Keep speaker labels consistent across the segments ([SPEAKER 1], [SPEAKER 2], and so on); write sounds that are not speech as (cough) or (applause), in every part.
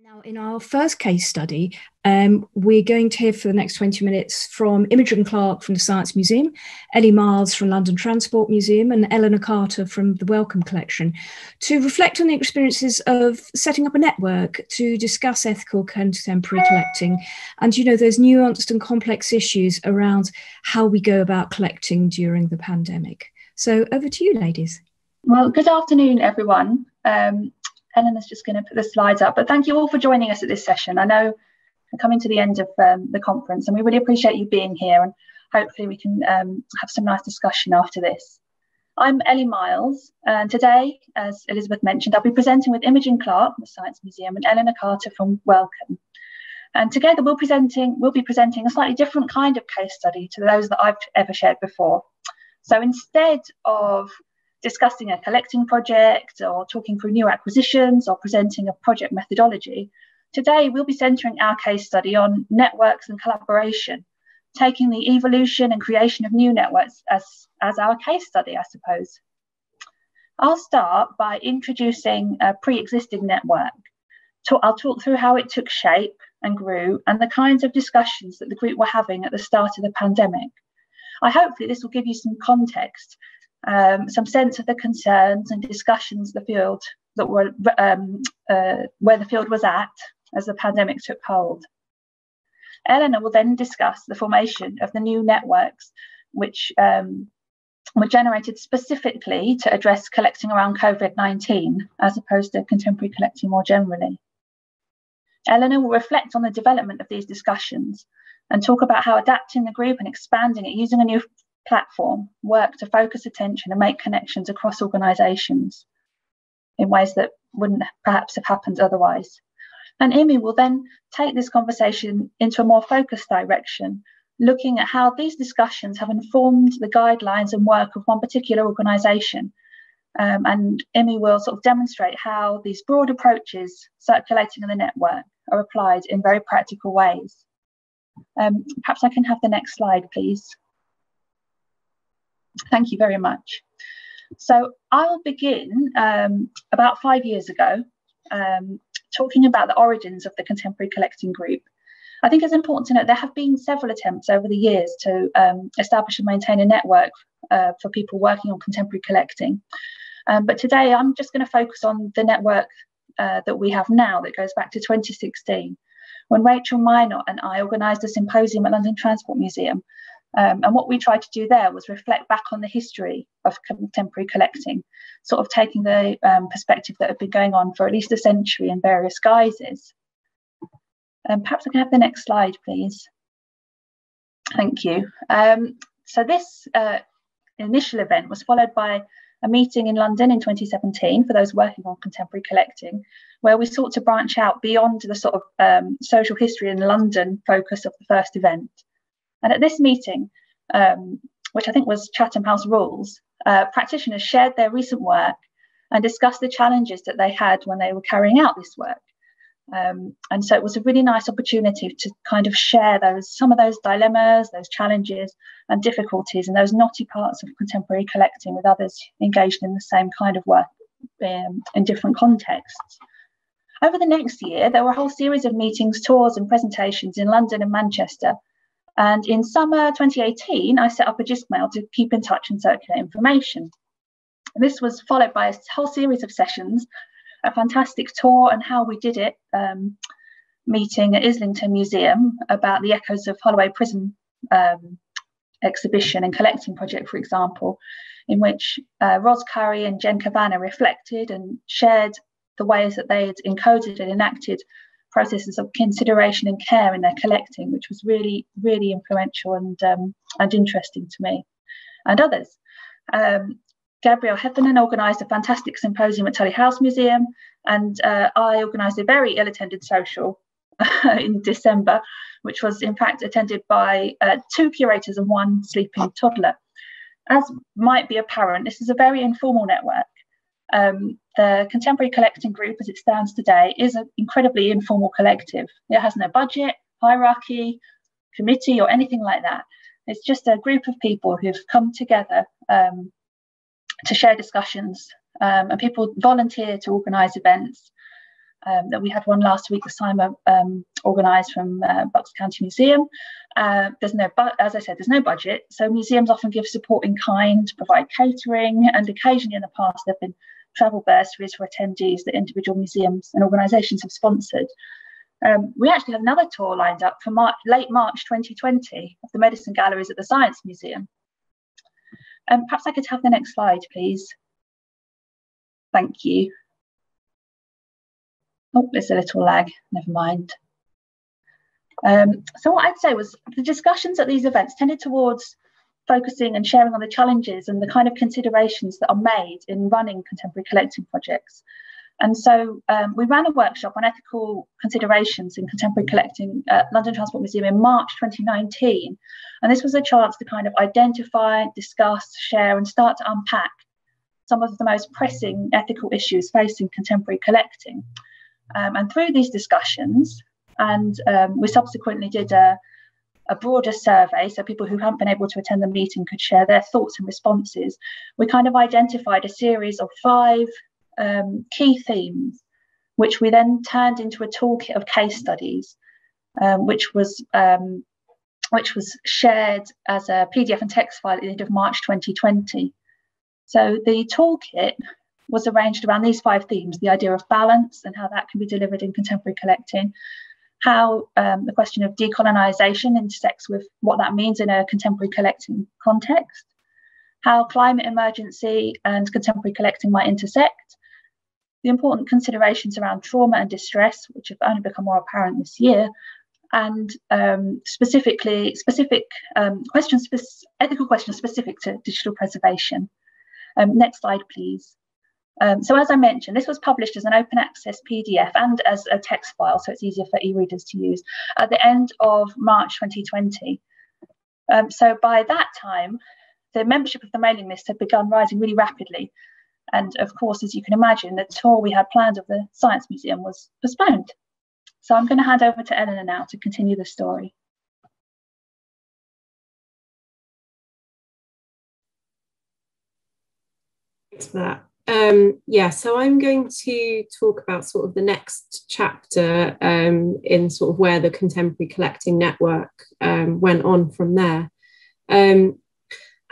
[SPEAKER 1] Now, in our first case study, um, we're going to hear for the next 20 minutes from Imogen Clarke from the Science Museum, Ellie Miles from London Transport Museum, and Eleanor Carter from the Wellcome Collection to reflect on the experiences of setting up a network to discuss ethical contemporary collecting and, you know, those nuanced and complex issues around how we go about collecting during the pandemic. So over to you, ladies.
[SPEAKER 2] Well, good afternoon, everyone. Um, Eleanor's just going to put the slides up. But thank you all for joining us at this session. I know we're coming to the end of um, the conference and we really appreciate you being here and hopefully we can um, have some nice discussion after this. I'm Ellie Miles and today, as Elizabeth mentioned, I'll be presenting with Imogen Clarke from the Science Museum and Eleanor Carter from Wellcome. And together we'll, presenting, we'll be presenting a slightly different kind of case study to those that I've ever shared before. So instead of discussing a collecting project or talking through new acquisitions or presenting a project methodology, today we'll be centering our case study on networks and collaboration, taking the evolution and creation of new networks as, as our case study, I suppose. I'll start by introducing a pre-existing network. I'll talk through how it took shape and grew and the kinds of discussions that the group were having at the start of the pandemic. I hopefully this will give you some context um, some sense of the concerns and discussions the field that were um, uh, where the field was at as the pandemic took hold. Eleanor will then discuss the formation of the new networks, which um, were generated specifically to address collecting around COVID 19, as opposed to contemporary collecting more generally. Eleanor will reflect on the development of these discussions and talk about how adapting the group and expanding it using a new platform work to focus attention and make connections across organisations in ways that wouldn't perhaps have happened otherwise. And Imi will then take this conversation into a more focused direction, looking at how these discussions have informed the guidelines and work of one particular organisation. Um, and Imi will sort of demonstrate how these broad approaches circulating in the network are applied in very practical ways. Um, perhaps I can have the next slide, please. Thank you very much. So I'll begin um, about five years ago, um, talking about the origins of the Contemporary Collecting Group. I think it's important to note there have been several attempts over the years to um, establish and maintain a network uh, for people working on contemporary collecting. Um, but today I'm just going to focus on the network uh, that we have now that goes back to 2016, when Rachel Minot and I organised a symposium at London Transport Museum um, and what we tried to do there was reflect back on the history of contemporary collecting, sort of taking the um, perspective that had been going on for at least a century in various guises. Um, perhaps I can have the next slide, please. Thank you. Um, so this uh, initial event was followed by a meeting in London in 2017 for those working on contemporary collecting, where we sought to branch out beyond the sort of um, social history in London focus of the first event. And at this meeting, um, which I think was Chatham House Rules, uh, practitioners shared their recent work and discussed the challenges that they had when they were carrying out this work. Um, and so it was a really nice opportunity to kind of share those some of those dilemmas, those challenges and difficulties, and those knotty parts of contemporary collecting with others engaged in the same kind of work um, in different contexts. Over the next year, there were a whole series of meetings, tours, and presentations in London and Manchester and in summer 2018, I set up a Mail to keep in touch and circulate information. This was followed by a whole series of sessions, a fantastic tour and how we did it, um, meeting at Islington Museum about the Echoes of Holloway Prison um, exhibition and collecting project, for example, in which uh, Ros Curry and Jen Kavanagh reflected and shared the ways that they had encoded and enacted processes of consideration and care in their collecting, which was really, really influential and um, and interesting to me and others. Um, Gabrielle Heffernan organised a fantastic symposium at Tullie House Museum, and uh, I organised a very ill-attended social in December, which was in fact attended by uh, two curators and one sleeping toddler. As might be apparent, this is a very informal network, um, the Contemporary Collecting Group, as it stands today, is an incredibly informal collective. It has no budget, hierarchy, committee, or anything like that. It's just a group of people who've come together um, to share discussions, um, and people volunteer to organise events. Um, that we had one last week, the CIMA um, organised from uh, Bucks County Museum. Uh, there's no, but as I said, there's no budget, so museums often give support in kind, provide catering, and occasionally in the past there've been travel bursaries for attendees that individual museums and organisations have sponsored. Um, we actually have another tour lined up for March, late March 2020 of the Medicine Galleries at the Science Museum. Um, perhaps I could have the next slide, please. Thank you. Oh, there's a little lag, never mind. Um, so what I'd say was the discussions at these events tended towards focusing and sharing on the challenges and the kind of considerations that are made in running contemporary collecting projects. And so um, we ran a workshop on ethical considerations in contemporary collecting at London Transport Museum in March 2019. And this was a chance to kind of identify, discuss, share, and start to unpack some of the most pressing ethical issues facing contemporary collecting. Um, and through these discussions, and um, we subsequently did a, a broader survey, so people who haven't been able to attend the meeting could share their thoughts and responses. We kind of identified a series of five um, key themes, which we then turned into a toolkit of case studies, um, which was um, which was shared as a PDF and text file at the end of March 2020. So the toolkit was arranged around these five themes: the idea of balance and how that can be delivered in contemporary collecting, how um, the question of decolonization intersects with what that means in a contemporary collecting context, how climate emergency and contemporary collecting might intersect, the important considerations around trauma and distress, which have only become more apparent this year, and um, specifically specific um, questions, ethical questions specific to digital preservation. Um, next slide, please. Um, so as I mentioned, this was published as an open access PDF and as a text file, so it's easier for e-readers to use at the end of March 2020. Um, so by that time, the membership of the mailing list had begun rising really rapidly, and of course, as you can imagine, the tour we had planned of the Science Museum was postponed. So I'm going to hand over to Eleanor now to continue the story.
[SPEAKER 3] Thanks for that. Um, yeah, so I'm going to talk about sort of the next chapter um, in sort of where the contemporary collecting network um, went on from there. Um,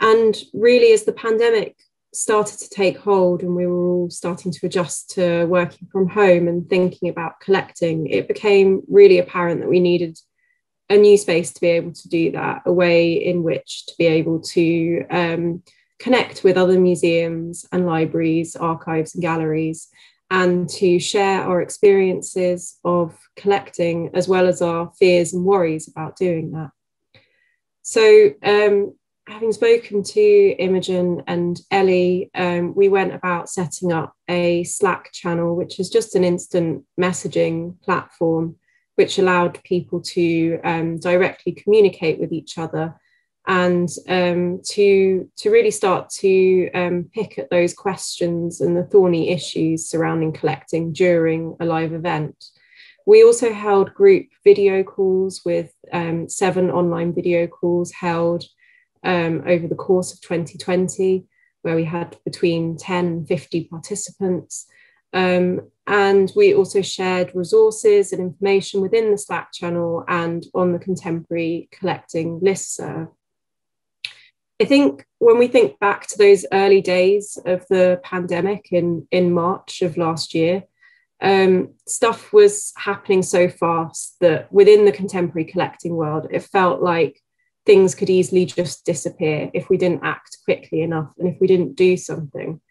[SPEAKER 3] and really, as the pandemic started to take hold and we were all starting to adjust to working from home and thinking about collecting, it became really apparent that we needed a new space to be able to do that, a way in which to be able to um, connect with other museums and libraries, archives, and galleries, and to share our experiences of collecting as well as our fears and worries about doing that. So, um, having spoken to Imogen and Ellie, um, we went about setting up a Slack channel, which is just an instant messaging platform, which allowed people to um, directly communicate with each other and um, to, to really start to um, pick at those questions and the thorny issues surrounding collecting during a live event. We also held group video calls with um, seven online video calls held um, over the course of 2020, where we had between 10 and 50 participants. Um, and we also shared resources and information within the Slack channel and on the contemporary collecting listserv. I think when we think back to those early days of the pandemic in, in March of last year, um, stuff was happening so fast that within the contemporary collecting world, it felt like things could easily just disappear if we didn't act quickly enough and if we didn't do something.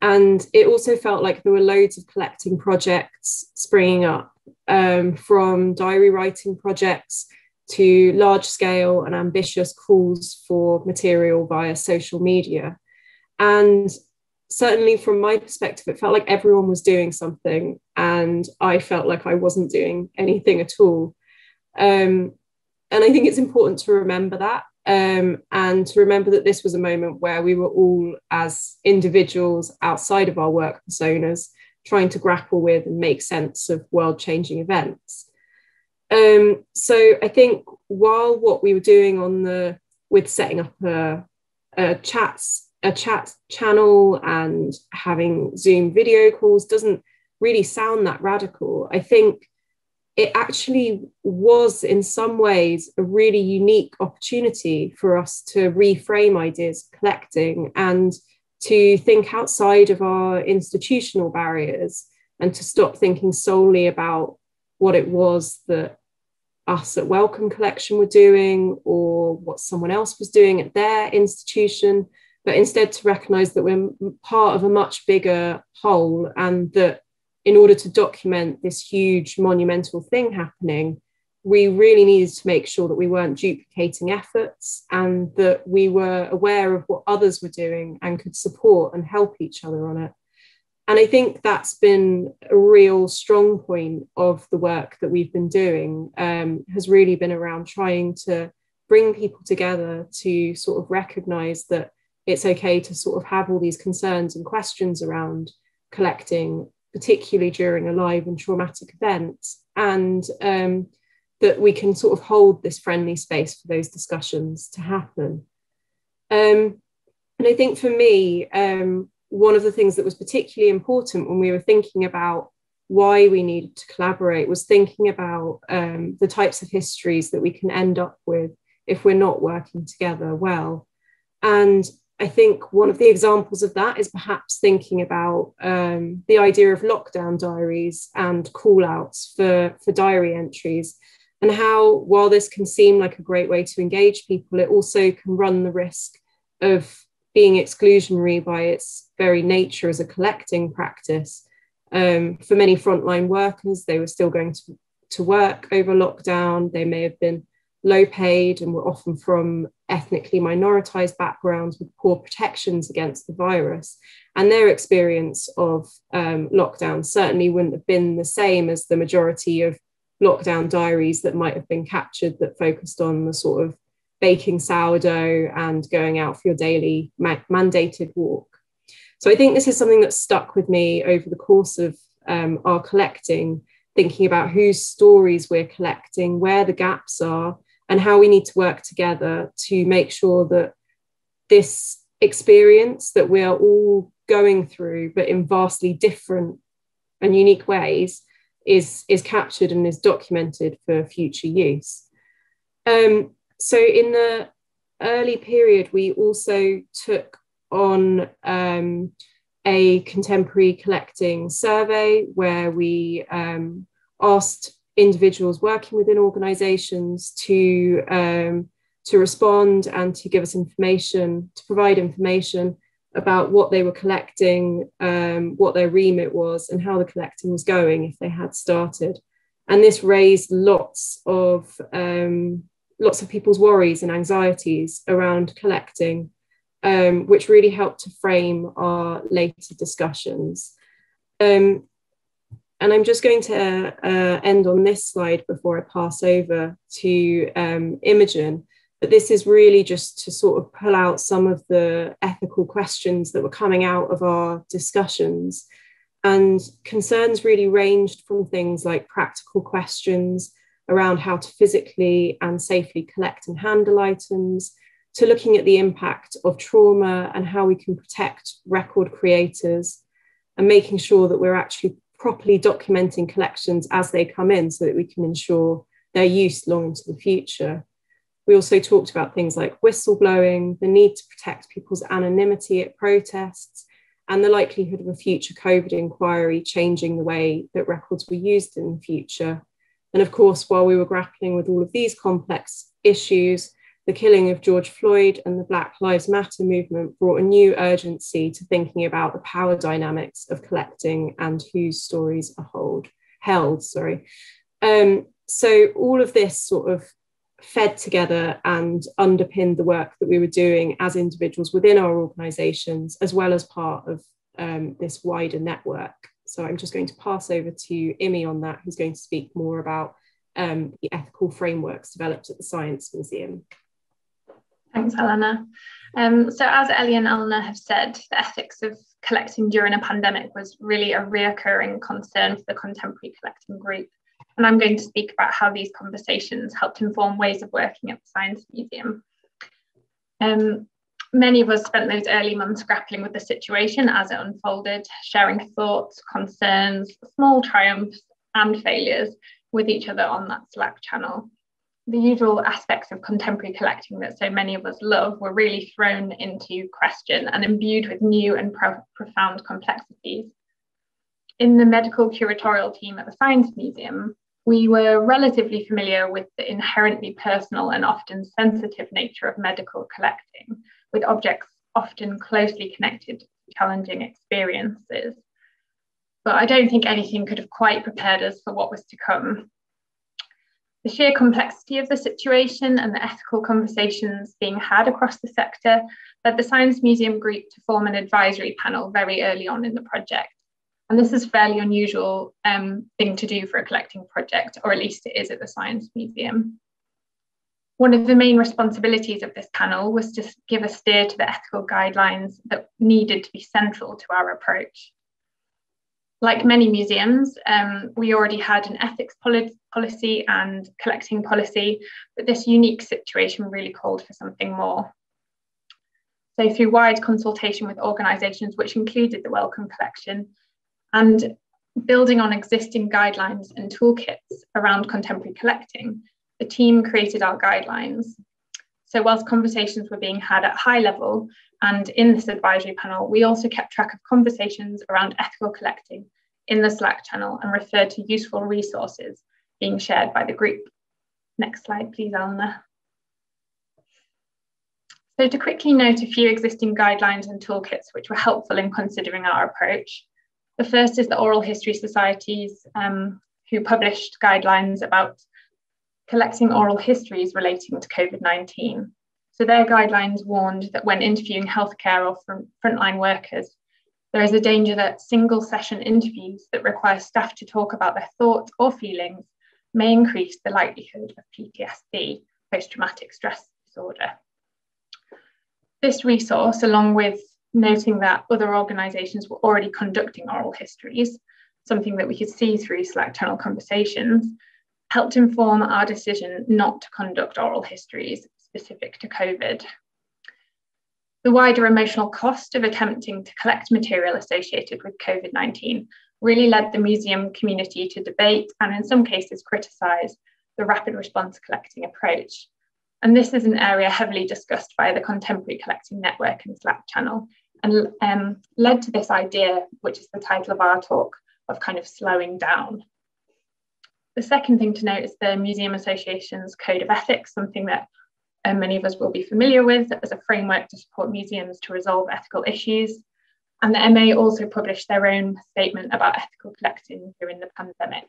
[SPEAKER 3] And it also felt like there were loads of collecting projects springing up um, from diary writing projects to large scale and ambitious calls for material via social media. And certainly from my perspective, it felt like everyone was doing something, and I felt like I wasn't doing anything at all. Um, and I think it's important to remember that um, and to remember that this was a moment where we were all, as individuals outside of our work personas, trying to grapple with and make sense of world changing events. Um, so I think while what we were doing on the with setting up a, a chats a chat channel and having Zoom video calls doesn't really sound that radical. I think it actually was, in some ways, a really unique opportunity for us to reframe ideas collecting and to think outside of our institutional barriers and to stop thinking solely about what it was that us at Wellcome Collection were doing or what someone else was doing at their institution, but instead to recognize that we're part of a much bigger whole and that in order to document this huge monumental thing happening, we really needed to make sure that we weren't duplicating efforts and that we were aware of what others were doing and could support and help each other on it. And I think that's been a real strong point of the work that we've been doing, um, has really been around trying to bring people together to sort of recognize that it's okay to sort of have all these concerns and questions around collecting, particularly during a live and traumatic event, and um, that we can sort of hold this friendly space for those discussions to happen. Um, and I think for me, um, one of the things that was particularly important when we were thinking about why we needed to collaborate was thinking about um, the types of histories that we can end up with if we're not working together well. And I think one of the examples of that is perhaps thinking about um, the idea of lockdown diaries and call outs for, for diary entries, and how, while this can seem like a great way to engage people, it also can run the risk of being exclusionary by its very nature as a collecting practice. Um, for many frontline workers, they were still going to, to work over lockdown. They may have been low paid and were often from ethnically minoritized backgrounds with poor protections against the virus. And their experience of um, lockdown certainly wouldn't have been the same as the majority of lockdown diaries that might have been captured that focused on the sort of baking sourdough and going out for your daily ma- mandated walk. So I think this is something that's stuck with me over the course of um, our collecting, thinking about whose stories we're collecting, where the gaps are, and how we need to work together to make sure that this experience that we are all going through, but in vastly different and unique ways, is, is captured and is documented for future use. Um, so in the early period, we also took on um, a contemporary collecting survey where we um, asked individuals working within organizations to um, to respond and to give us information to provide information about what they were collecting um, what their remit was and how the collecting was going if they had started. And this raised lots of um, lots of people's worries and anxieties around collecting, um, which really helped to frame our later discussions. Um, and I'm just going to uh, end on this slide before I pass over to um, Imogen. But this is really just to sort of pull out some of the ethical questions that were coming out of our discussions. And concerns really ranged from things like practical questions around how to physically and safely collect and handle items, to looking at the impact of trauma and how we can protect record creators, and making sure that we're actually properly documenting collections as they come in so that we can ensure their use long into the future. We also talked about things like whistleblowing, the need to protect people's anonymity at protests, and the likelihood of a future COVID inquiry changing the way that records were used in the future. And of course, while we were grappling with all of these complex issues, the killing of George Floyd and the Black Lives Matter movement brought a new urgency to thinking about the power dynamics of collecting and whose stories are hold, held. Sorry. Um, so all of this sort of fed together and underpinned the work that we were doing as individuals within our organisations, as well as part of um, this wider network. So I'm just going to pass over to Imi on that, who's going to speak more about um, the ethical frameworks developed at the Science Museum.
[SPEAKER 4] Thanks, Eleanor. Um, so as Ellie and Eleanor have said, the ethics of collecting during a pandemic was really a reoccurring concern for the contemporary collecting group. And I'm going to speak about how these conversations helped inform ways of working at the Science Museum. Um, many of us spent those early months grappling with the situation as it unfolded, sharing thoughts, concerns, small triumphs, and failures with each other on that Slack channel. The usual aspects of contemporary collecting that so many of us love were really thrown into question and imbued with new and pro- profound complexities. In the medical curatorial team at the Science Museum, we were relatively familiar with the inherently personal and often sensitive nature of medical collecting, with objects often closely connected to challenging experiences. But I don't think anything could have quite prepared us for what was to come. The sheer complexity of the situation and the ethical conversations being had across the sector led the Science Museum Group to form an advisory panel very early on in the project. And this is a fairly unusual um, thing to do for a collecting project, or at least it is at the Science Museum. One of the main responsibilities of this panel was to give a steer to the ethical guidelines that needed to be central to our approach. Like many museums, um, we already had an ethics poli policy and collecting policy, but this unique situation really called for something more. So through wide consultation with organisations, which included the Wellcome Collection, and building on existing guidelines and toolkits around contemporary collecting, the team created our guidelines. So, whilst conversations were being had at high level and in this advisory panel, we also kept track of conversations around ethical collecting in the Slack channel and referred to useful resources being shared by the group. Next slide, please, Eleanor. So, to quickly note a few existing guidelines and toolkits which were helpful in considering our approach. The first is the Oral History Societies, um, who published guidelines about collecting oral histories relating to COVID 19. So, their guidelines warned that when interviewing healthcare or front, frontline workers, there is a danger that single session interviews that require staff to talk about their thoughts or feelings may increase the likelihood of PTSD, post traumatic stress disorder. This resource, along with noting that other organisations were already conducting oral histories, something that we could see through Slack channel conversations, helped inform our decision not to conduct oral histories specific to COVID. The wider emotional cost of attempting to collect material associated with COVID 19 really led the museum community to debate and, in some cases, criticise the rapid response collecting approach. And this is an area heavily discussed by the Contemporary Collecting Network and Slack channel, and um, led to this idea, which is the title of our talk, of kind of slowing down. The second thing to note is the Museum Association's Code of Ethics, something that um, many of us will be familiar with as a framework to support museums to resolve ethical issues. And the MA also published their own statement about ethical collecting during the pandemic.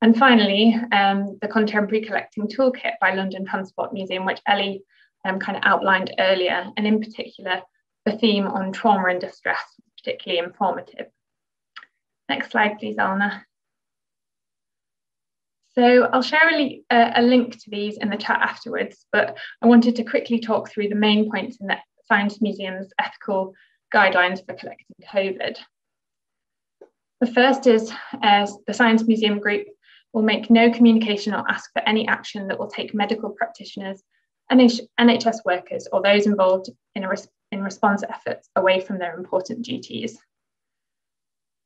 [SPEAKER 4] And finally, um, the Contemporary Collecting Toolkit by London Transport Museum, which Ellie um, kind of outlined earlier, and in particular, the theme on trauma and distress, particularly informative. Next slide, please, Alna. So I'll share a, a, link to these in the chat afterwards, but I wanted to quickly talk through the main points in the Science Museum's ethical guidelines for collecting COVID. The first is uh, the Science Museum Group will make no communication or ask for any action that will take medical practitioners, NH NHS workers, or those involved in, a res in response efforts away from their important duties.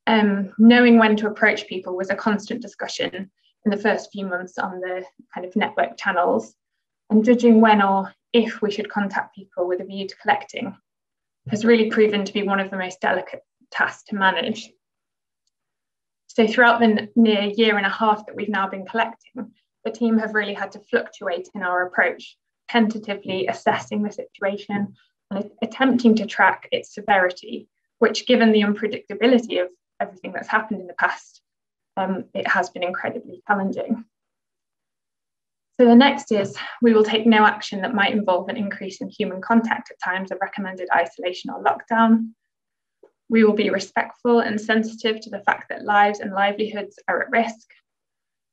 [SPEAKER 4] Um, knowing when to approach people was a constant discussion in the first few months on the kind of network channels and judging when or if we should contact people with a view to collecting has really proven to be one of the most delicate tasks to manage. So throughout the near year and a half that we've now been collecting, the team have really had to fluctuate in our approach, tentatively assessing the situation and attempting to track its severity, which given the unpredictability of everything that's happened in the past um, it has been incredibly challenging. So the next is we will take no action that might involve an increase in human contact at times of recommended isolation or lockdown. We will be respectful and sensitive to the fact that lives and livelihoods are at risk.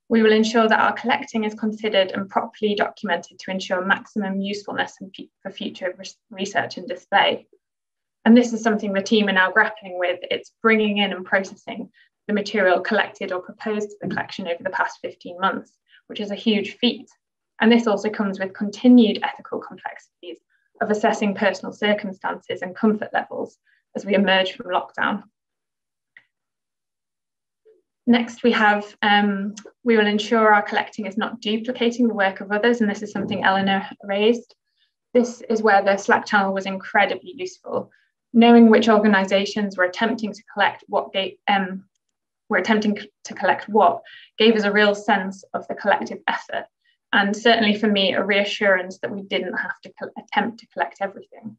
[SPEAKER 4] We will ensure that our collecting is considered and properly documented to ensure maximum usefulness for future research and display. And this is something the team are now grappling with. It's bringing in and processing the material collected or proposed to the collection over the past 15 months, which is a huge feat. And this also comes with continued ethical complexities of assessing personal circumstances and comfort levels as we emerge from lockdown. Next, we have, um, we will ensure our collecting is not duplicating the work of others, and this is something Eleanor raised. This is where the Slack channel was incredibly useful. Knowing which organisations were attempting to collect what gave, um, were attempting to collect what gave us a real sense of the collective effort, and certainly for me, a reassurance that we didn't have to attempt to collect everything.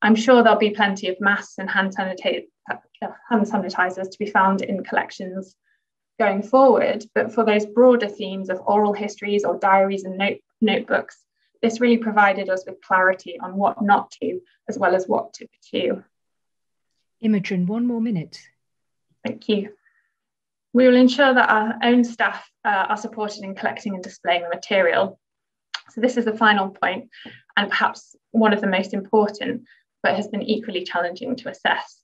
[SPEAKER 4] I'm sure there'll be plenty of masks and hand, sanitize, uh, hand sanitizers to be found in collections going forward, but for those broader themes of oral histories or diaries and note, notebooks, this really provided us with clarity on what not to, as well as what to pursue.
[SPEAKER 1] Imogen, one more minute.
[SPEAKER 4] Thank you. We will ensure that our own staff uh, are supported in collecting and displaying the material. So this is the final point, and perhaps one of the most important, but has been equally challenging to assess.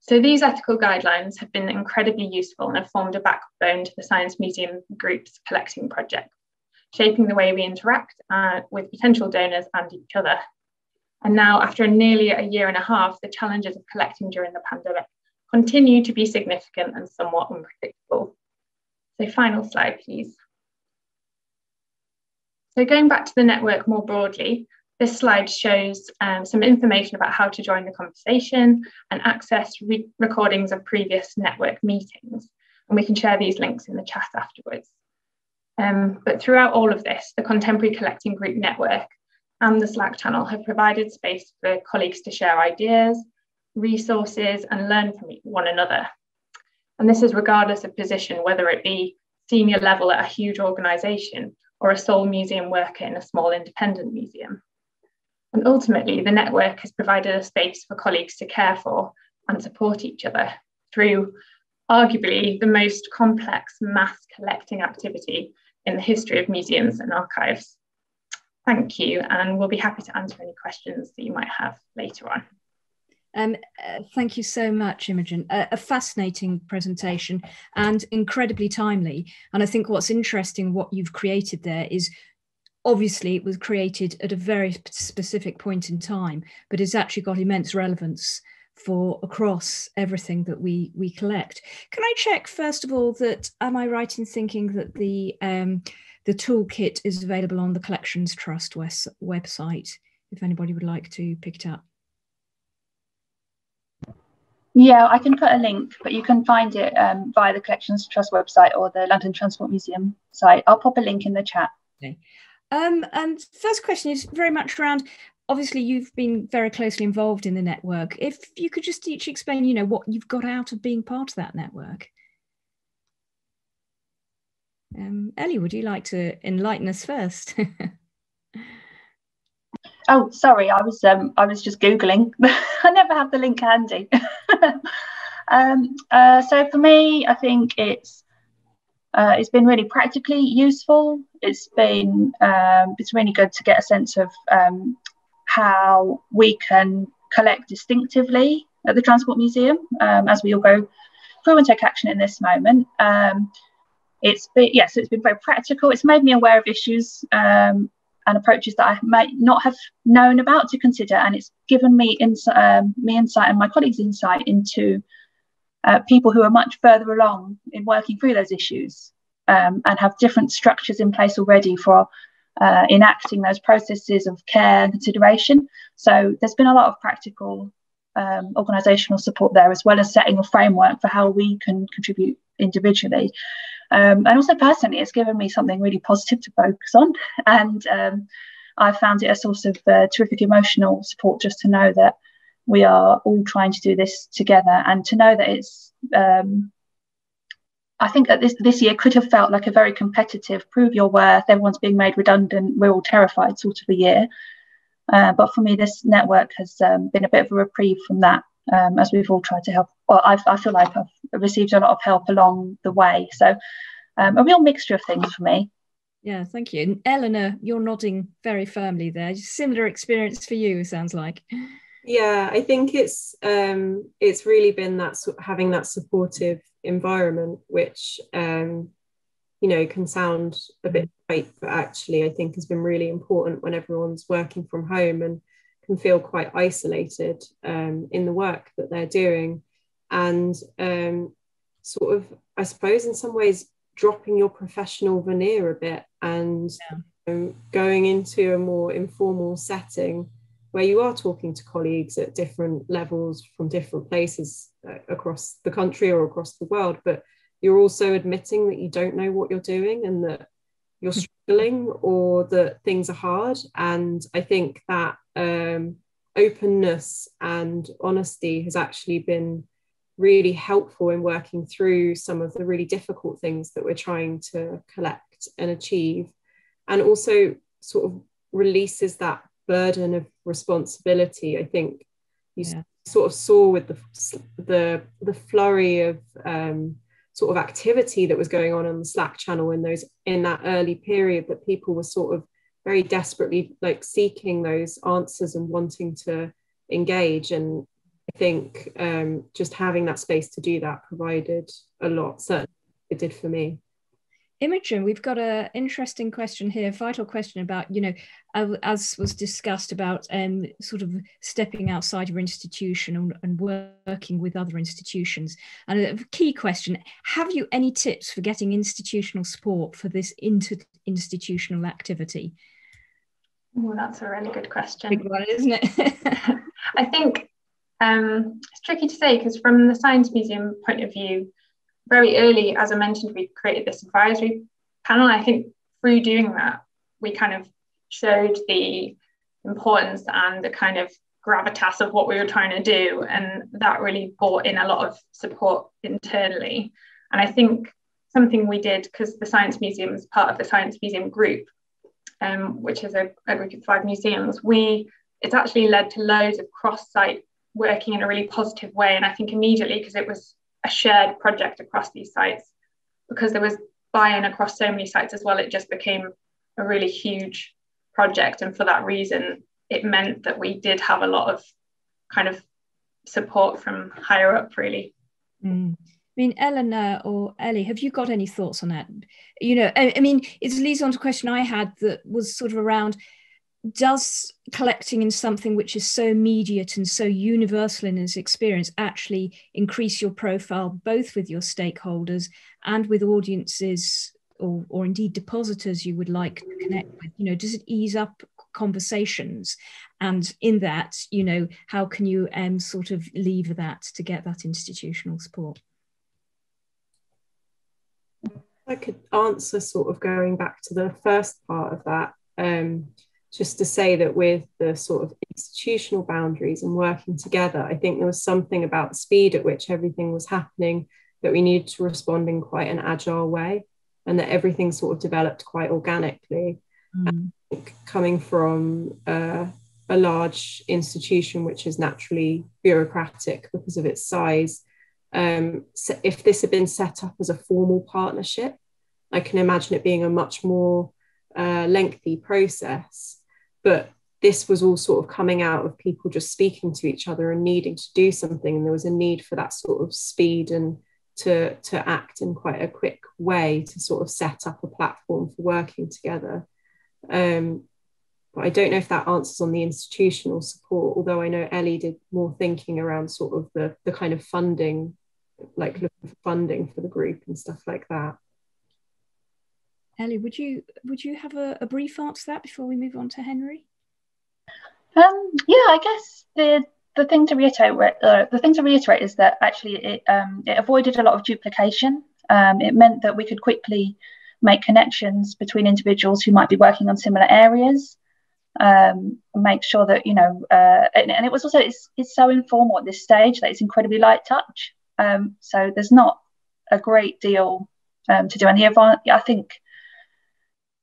[SPEAKER 4] So these ethical guidelines have been incredibly useful and have formed a backbone to the Science Museum Group's collecting project, shaping the way we interact uh, with potential donors and each other. And now, after nearly a year and a half, the challenges of collecting during the pandemic continue to be significant and somewhat unpredictable. So final slide, please. So going back to the network more broadly, this slide shows um, some information about how to join the conversation and access re recordings of previous network meetings. And we can share these links in the chat afterwards. Um, but throughout all of this, the Contemporary Collecting Group network and the Slack channel have provided space for colleagues to share ideas, resources, and learn from one another. And this is regardless of position, whether it be senior level at a huge organisation or a sole museum worker in a small independent museum. And ultimately, the network has provided a space for colleagues to care for and support each other through arguably the most complex mass collecting activity in the history of museums and archives. Thank you, and we'll be happy to answer any questions that you might have later on.
[SPEAKER 1] Um, uh, thank you so much, Imogen. Uh, a fascinating presentation and incredibly timely. And I think what's interesting, what you've created there is obviously it was created at a very specific point in time, but it's actually got immense relevance for across everything that we we collect. Can I check first of all that am I right in thinking that the um, the toolkit is available on the Collections Trust website if anybody would like to pick it up?
[SPEAKER 2] Yeah, I can put a link, but you can find it um, via the Collections Trust website or the London Transport Museum site. I'll pop a link in the chat.
[SPEAKER 1] Okay. Um, and first question is very much around obviously you've been very closely involved in the network. If you could just each explain, you know, what you've got out of being part of that network. Um, Ellie, would you like to enlighten us first? (laughs)
[SPEAKER 2] oh, sorry, I was um, I was just googling. (laughs) I never have the link handy. (laughs) um, uh, so for me, I think it's uh, it's been really practically useful. It's been um, it's really good to get a sense of um, how we can collect distinctively at the Transport Museum um, as we all go through and take action in this moment. Um, it's been yes, it's been very practical. It's made me aware of issues um, and approaches that I might not have known about to consider, and it's given me insight, um, me insight and my colleagues insight into uh, people who are much further along in working through those issues um, and have different structures in place already for uh, enacting those processes of care and consideration. So there's been a lot of practical um, organisational support there, as well as setting a framework for how we can contribute individually. Um, and also personally, it's given me something really positive to focus on. And um, I found it a source of uh, terrific emotional support just to know that we are all trying to do this together and to know that it's um, I think that this this year could have felt like a very competitive prove your worth everyone's being made redundant we're all terrified sort of a year uh, but for me this network has um, been a bit of a reprieve from that um, as we've all tried to help. Well I've, i feel like I've received a lot of help along the way. So um, a real mixture of things for me.
[SPEAKER 1] Yeah thank you. And Eleanor you're nodding very firmly there. Similar experience for you sounds like.
[SPEAKER 3] Yeah i think it's um it's really been that having that supportive environment which um you know can sound a bit fake but actually i think has been really important when everyone's working from home and can feel quite isolated um, in the work that they're doing and um, sort of i suppose in some ways dropping your professional veneer a bit and yeah. um, going into a more informal setting where you are talking to colleagues at different levels from different places uh, across the country or across the world but you're also admitting that you don't know what you're doing and that you're struggling or that things are hard. And i think that um, openness and honesty has actually been really helpful in working through some of the really difficult things that we're trying to collect and achieve. And also sort of releases that burden of responsibility i think. You yeah. sort of saw with the the the flurry of um, sort of activity that was going on on the slack channel in those in that early period that people were sort of very desperately like seeking those answers and wanting to engage and I think um, just having that space to do that provided a lot. Certainly, it did for me.
[SPEAKER 1] Imogen, we've got an interesting question here, vital question about, you know, as was discussed about um, sort of stepping outside your institution and, and, working with other institutions. And a key question, have you any tips for getting institutional support for this inter-institutional activity?
[SPEAKER 4] Well, that's a really good question.
[SPEAKER 1] Big one, isn't it? (laughs)
[SPEAKER 4] I think um, it's tricky to say because from the Science Museum point of view, very early, as I mentioned, we created this advisory panel. I think through doing that, we kind of showed the importance and the kind of gravitas of what we were trying to do. And that really brought in a lot of support internally. And I think something we did, because the Science Museum is part of the Science Museum Group, um, which is a, a group of five museums, we it's actually led to loads of cross-site working in a really positive way. And I think immediately, because it was a shared project across these sites, because there was buy-in across so many sites as well, it just became a really huge project. And for that reason, it meant that we did have a lot of kind of support from higher up, really.
[SPEAKER 1] Mm. I mean, Eleanor or Ellie, have you got any thoughts on that? You know, I, I mean, it leads on to a question I had that was sort of around does collecting in something which is so immediate and so universal in its experience actually increase your profile both with your stakeholders and with audiences or, or indeed depositors you would like to connect with? You know does it ease up conversations? And in that you know how can you um, sort of lever that to get that institutional support?
[SPEAKER 3] I could answer sort of going back to the first part of that um, just to say that with the sort of institutional boundaries and working together, I think there was something about the speed at which everything was happening that we needed to respond in quite an agile way and that everything sort of developed quite organically. Mm. coming from uh, a large institution which is naturally bureaucratic because of its size, um, so if this had been set up as a formal partnership, I can imagine it being a much more uh, lengthy process. But this was all sort of coming out of people just speaking to each other and needing to do something. And there was a need for that sort of speed and to, to act in quite a quick way to sort of set up a platform for working together. Um, but I don't know if that answers on the institutional support, although I know Ellie did more thinking around sort of the, the kind of funding, like looking for funding for the group and stuff like that.
[SPEAKER 1] Ellie, would you would you have a, a brief answer to that before we move on to Henry?
[SPEAKER 2] Um, yeah, I guess the the thing to reiterate uh, the thing to reiterate is that actually it um, it avoided a lot of duplication. Um, it meant that we could quickly make connections between individuals who might be working on similar areas. Um, make sure that you know, uh, and, and, it was also it's, it's so informal at this stage that it's incredibly light touch. Um, so there's not a great deal um, to do. And the I think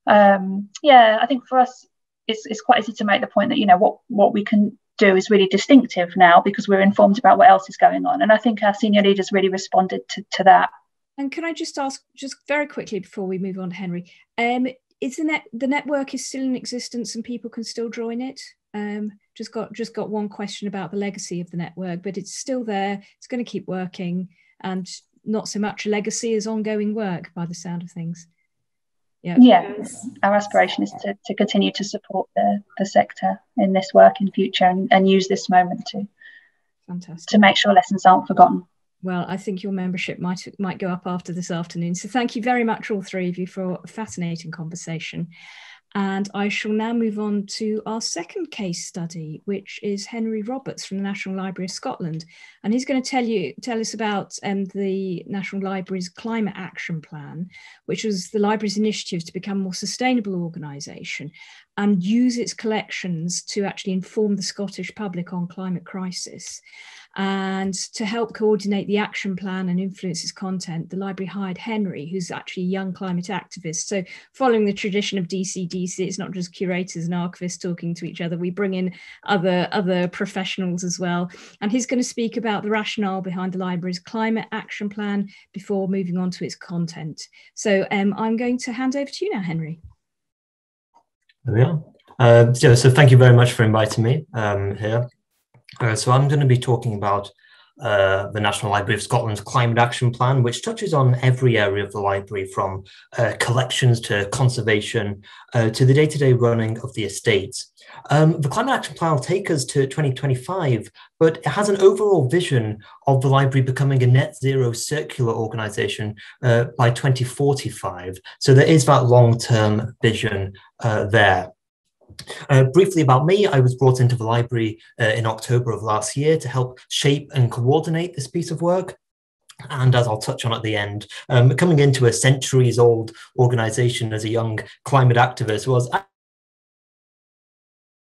[SPEAKER 2] um, yeah, I think for us, it's, it's quite easy to make the point that you know what what we can do is really distinctive now because we're informed about what else is going on, and I think our senior leaders really responded to, to that.
[SPEAKER 1] And can I just ask, just very quickly before we move on to Henry, um, is the net the network is still in existence and people can still join it? Um, just got just got one question about the legacy of the network, but it's still there. It's going to keep working, and not so much a legacy as ongoing work by the sound of things.
[SPEAKER 2] Yeah. Yes. Our aspiration is to, to continue to support the, the sector in this work in future and, and use this moment to Fantastic. to make sure lessons aren't forgotten.
[SPEAKER 1] Well, I think your membership might might go up after this afternoon. So thank you very much, all three of you, for a fascinating conversation. And I shall now move on to our second case study, which is Henry Roberts from the National Library of Scotland. And he's going to tell you tell us about um, the National Library's Climate Action Plan, which was the library's initiative to become a more sustainable organisation and use its collections to actually inform the Scottish public on climate crisis. And to help coordinate the action plan and influence its content, the library hired Henry, who's actually a young climate activist. So, following the tradition of DCDC, it's not just curators and archivists talking to each other. We bring in other other professionals as well. And he's going to speak about the rationale behind the library's climate action plan before moving on to its content. So, um, I'm going to hand over to you now, Henry.
[SPEAKER 5] There we are. Uh, so, so, thank you very much for inviting me um, here. Uh, so I'm going to be talking about uh, the National Library of Scotland's Climate Action Plan, which touches on every area of the library from uh, collections to conservation uh, to the day to day running of the estates. Um, the Climate Action Plan will take us to 2025, but it has an overall vision of the library becoming a net zero circular organisation uh, by 2045. So there is that long term vision uh, there. Uh, briefly about me, I was brought into the library uh, in October of last year to help shape and coordinate this piece of work. And as I'll touch on at the end, um, coming into a centuries old organization as a young climate activist was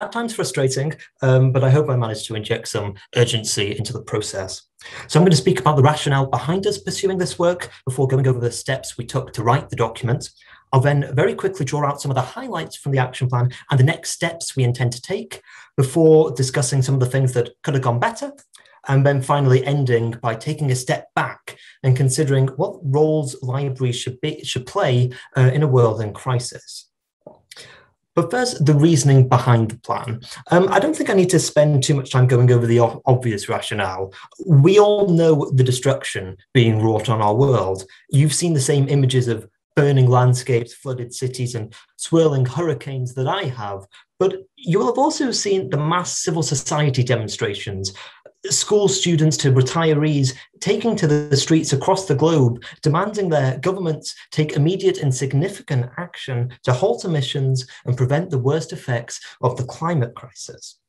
[SPEAKER 5] at times frustrating, um, but I hope I managed to inject some urgency into the process. So I'm going to speak about the rationale behind us pursuing this work before going over the steps we took to write the document. I'll then very quickly draw out some of the highlights from the action plan and the next steps we intend to take before discussing some of the things that could have gone better. And then finally ending by taking a step back and considering what roles libraries should, be, should play uh, in a world in crisis. But first, the reasoning behind the plan. Um, I don't think I need to spend too much time going over the obvious rationale. We all know the destruction being wrought on our world. You've seen the same images of burning landscapes, flooded cities, and swirling hurricanes that I have. But you will have also seen the mass civil society demonstrations school students to retirees taking to the streets across the globe, demanding their governments take immediate and significant action to halt emissions and prevent the worst effects of the climate crisis.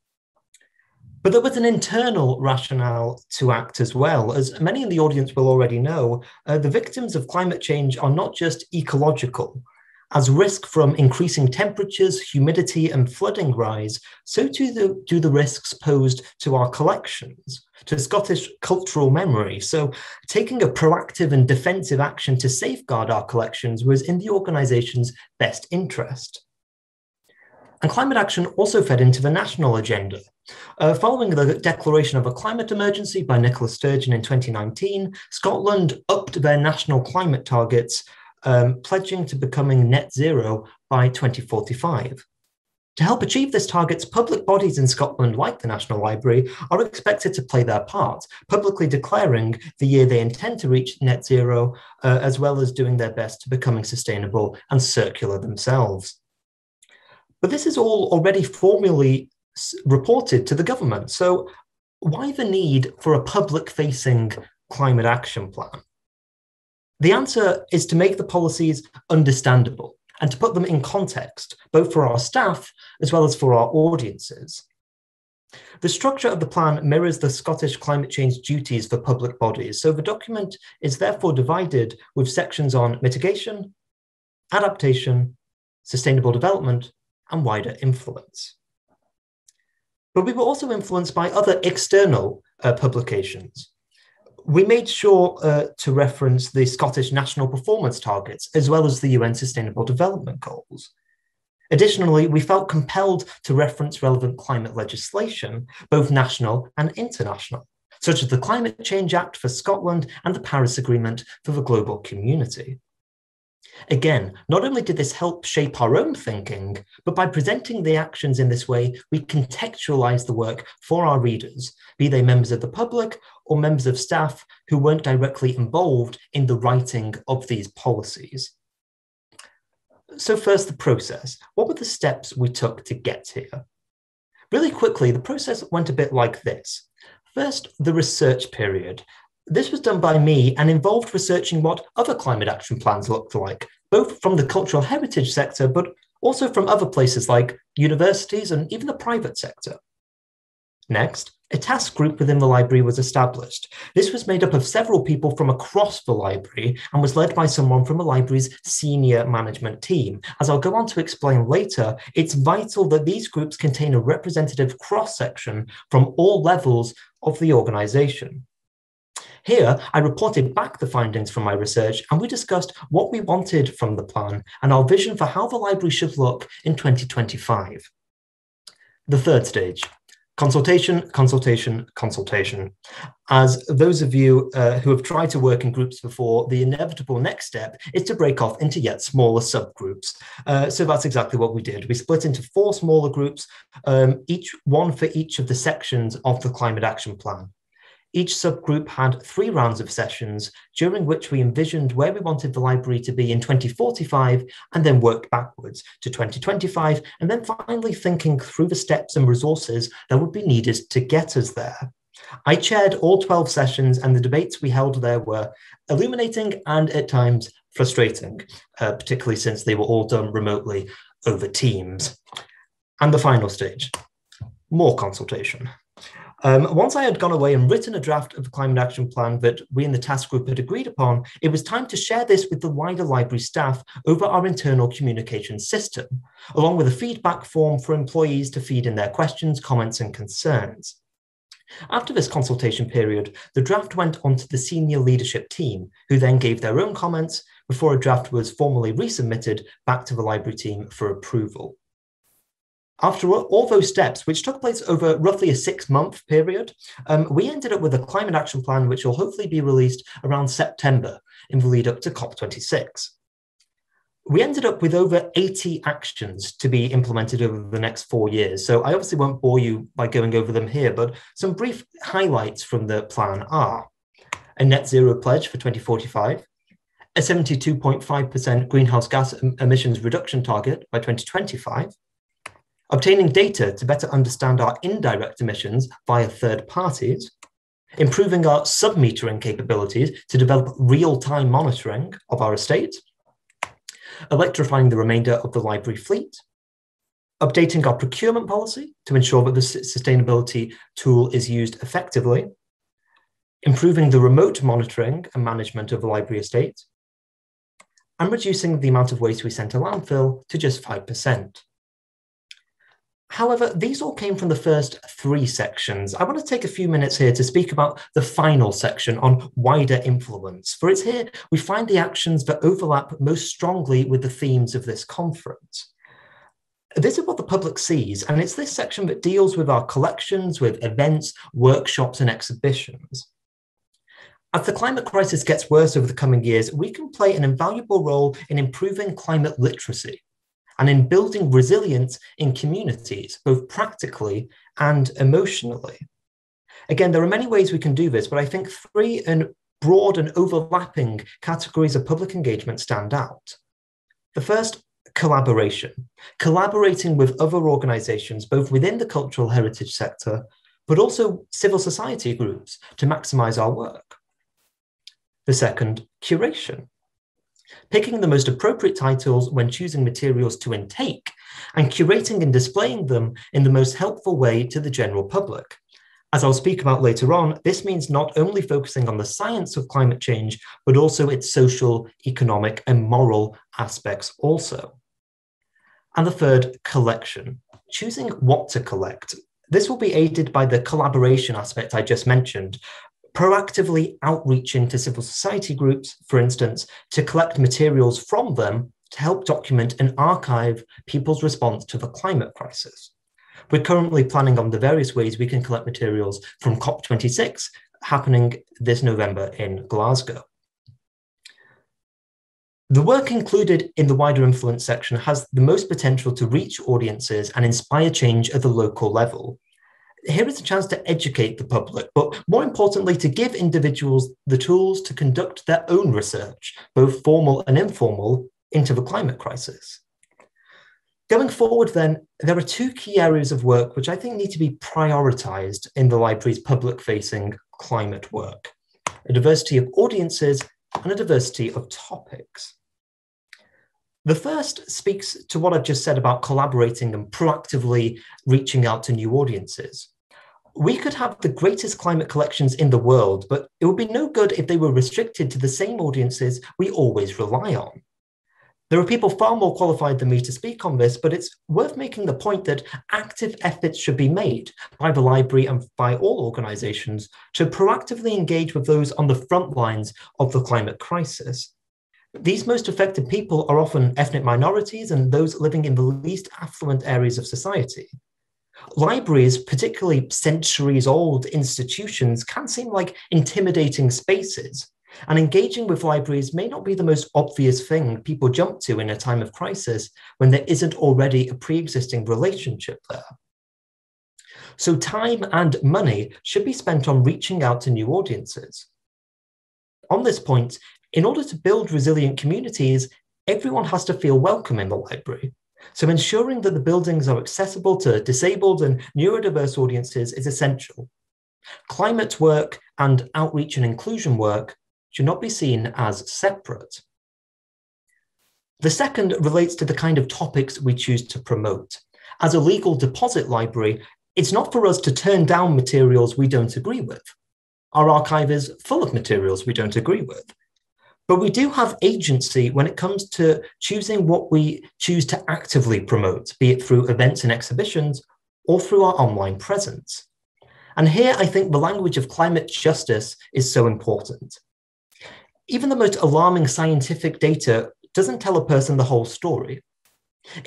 [SPEAKER 5] But there was an internal rationale to act as well. As many in the audience will already know, uh, the victims of climate change are not just ecological, as risk from increasing temperatures, humidity, and flooding rise, so too the, do the risks posed to our collections, to Scottish cultural memory. So, taking a proactive and defensive action to safeguard our collections was in the organisation's best interest. And climate action also fed into the national agenda. Uh, following the declaration of a climate emergency by Nicola Sturgeon in 2019, Scotland upped their national climate targets um, pledging to becoming net zero by 2045. To help achieve this target, public bodies in Scotland, like the National Library, are expected to play their part, publicly declaring the year they intend to reach net zero, uh, as well as doing their best to becoming sustainable and circular themselves. But this is all already formally reported to the government. So, why the need for a public facing climate action plan? The answer is to make the policies understandable and to put them in context, both for our staff as well as for our audiences. The structure of the plan mirrors the Scottish climate change duties for public bodies, so the document is therefore divided with sections on mitigation, adaptation, sustainable development, and wider influence. But we were also influenced by other external uh, publications we made sure uh, to reference the Scottish National Performance Targets as well as the UN Sustainable Development Goals. Additionally, we felt compelled to reference relevant climate legislation, both national and international, such as the Climate Change Act for Scotland and the Paris Agreement for the global community. Again, not only did this help shape our own thinking, but by presenting the actions in this way, we contextualize the work for our readers, be they members of the public or members of staff who weren't directly involved in the writing of these policies. So first, the process. What were the steps we took to get here? Really quickly, the process went a bit like this. First, the research period. This was done by me and involved researching what other climate action plans looked like, both from the cultural heritage sector, but also from other places like universities and even the private sector. Next, a task group within the library was established. This was made up of several people from across the library and was led by someone from the library's senior management team. As I'll go on to explain later, it's vital that these groups contain a representative cross section from all levels of the organization. Here, I reported back the findings from my research and we discussed what we wanted from the plan and our vision for how the library should look in 2025. The third stage, Consultation, consultation, consultation. As those of you uh, who have tried to work in groups before, the inevitable next step is to break off into yet smaller subgroups. Uh, so that's exactly what we did. We split into four smaller groups, um, each one for each of the sections of the climate action plan. Each subgroup had three rounds of sessions, during which we envisioned where we wanted the library to be in 2045 and then worked backwards to 2025, and then finally thinking through the steps and resources that would be needed to get us there. I chaired all 12 sessions, and the debates we held there were illuminating and at times frustrating, uh, particularly since they were all done remotely over Teams. And the final stage more consultation. Um, once I had gone away and written a draft of the climate action plan that we in the task group had agreed upon, it was time to share this with the wider library staff over our internal communication system, along with a feedback form for employees to feed in their questions, comments, and concerns. After this consultation period, the draft went on to the senior leadership team, who then gave their own comments before a draft was formally resubmitted back to the library team for approval. After all those steps, which took place over roughly a six month period, um, we ended up with a climate action plan which will hopefully be released around September in the lead up to COP26. We ended up with over 80 actions to be implemented over the next four years. So I obviously won't bore you by going over them here, but some brief highlights from the plan are a net zero pledge for 2045, a 72.5% greenhouse gas emissions reduction target by 2025, obtaining data to better understand our indirect emissions via third parties, improving our sub-metering capabilities to develop real-time monitoring of our estate, electrifying the remainder of the library fleet, updating our procurement policy to ensure that the sustainability tool is used effectively, improving the remote monitoring and management of the library estate, and reducing the amount of waste we send to landfill to just 5%. However, these all came from the first three sections. I want to take a few minutes here to speak about the final section on wider influence, for it's here we find the actions that overlap most strongly with the themes of this conference. This is what the public sees, and it's this section that deals with our collections, with events, workshops, and exhibitions. As the climate crisis gets worse over the coming years, we can play an invaluable role in improving climate literacy and in building resilience in communities, both practically and emotionally. Again, there are many ways we can do this, but I think three and broad and overlapping categories of public engagement stand out. The first, collaboration, collaborating with other organizations, both within the cultural heritage sector, but also civil society groups to maximize our work. The second, curation, picking the most appropriate titles when choosing materials to intake, and curating and displaying them in the most helpful way to the general public. As I'll speak about later on, this means not only focusing on the science of climate change, but also its social, economic, and moral aspects also. And the third, collection, choosing what to collect. This will be aided by the collaboration aspect I just mentioned, proactively outreaching to civil society groups, for instance, to collect materials from them to help document and archive people's response to the climate crisis. We're currently planning on the various ways we can collect materials from COP26 happening this November in Glasgow. The work included in the wider influence section has the most potential to reach audiences and inspire change at the local level here is a chance to educate the public, but more importantly, to give individuals the tools to conduct their own research, both formal and informal, into the climate crisis. Going forward, then, there are two key areas of work which I think need to be prioritised in the library's public facing climate work a diversity of audiences and a diversity of topics. The first speaks to what I've just said about collaborating and proactively reaching out to new audiences. We could have the greatest climate collections in the world, but it would be no good if they were restricted to the same audiences we always rely on. There are people far more qualified than me to speak on this, but it's worth making the point that active efforts should be made by the library and by all organisations to proactively engage with those on the front lines of the climate crisis. These most affected people are often ethnic minorities and those living in the least affluent areas of society. Libraries, particularly centuries old institutions, can seem like intimidating spaces and engaging with libraries may not be the most obvious thing people jump to in a time of crisis when there isn't already a pre existing relationship there. So, time and money should be spent on reaching out to new audiences. On this point, in order to build resilient communities, everyone has to feel welcome in the library. So, ensuring that the buildings are accessible to disabled and neurodiverse audiences is essential. Climate work and outreach and inclusion work should not be seen as separate. The second relates to the kind of topics we choose to promote. As a legal deposit library, it's not for us to turn down materials we don't agree with. Our archive is full of materials we don't agree with. But we do have agency when it comes to choosing what we choose to actively promote, be it through events and exhibitions or through our online presence. And here I think the language of climate justice is so important even the most alarming scientific data doesn't tell a person the whole story.